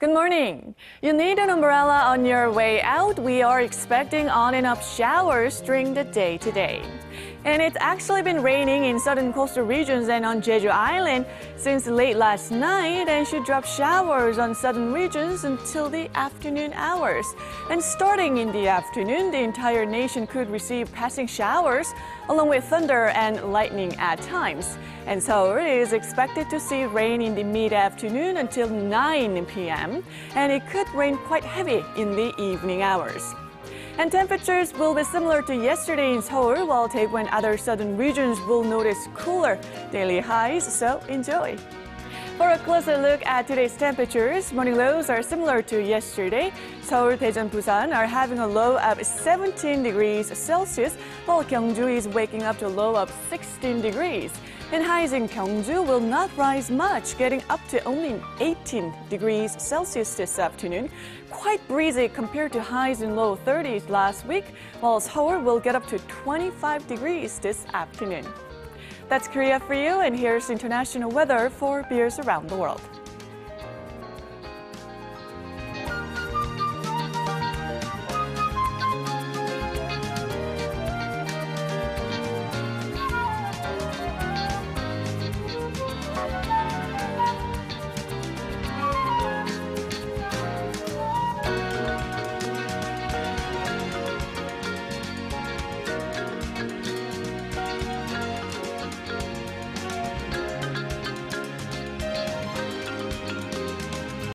Good morning. You need an umbrella on your way out. We are expecting on and off showers during the day today. And it's actually been raining in southern coastal regions and on Jeju Island since late last night and should drop showers on southern regions until the afternoon hours. And starting in the afternoon, the entire nation could receive passing showers along with thunder and lightning at times. And Seoul is expected to see rain in the mid-afternoon until 9 p.m. and it could rain quite heavy in the evening hours. And temperatures will be similar to yesterday in Seoul, while Daegu and other southern regions will notice cooler daily highs, so enjoy. For a closer look at today's temperatures, morning lows are similar to yesterday. Seoul, Daejeon, Busan are having a low of 17 degrees Celsius, while Gyeongju is waking up to a low of 16 degrees. And highs in Gyeongju will not rise much, getting up to only 18 degrees Celsius this afternoon. Quite breezy compared to highs in low 30s last week, while Seoul will get up to 25 degrees this afternoon. That's Korea for you, and here's international weather for beers around the world.